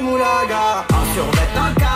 Moulaga. Un sur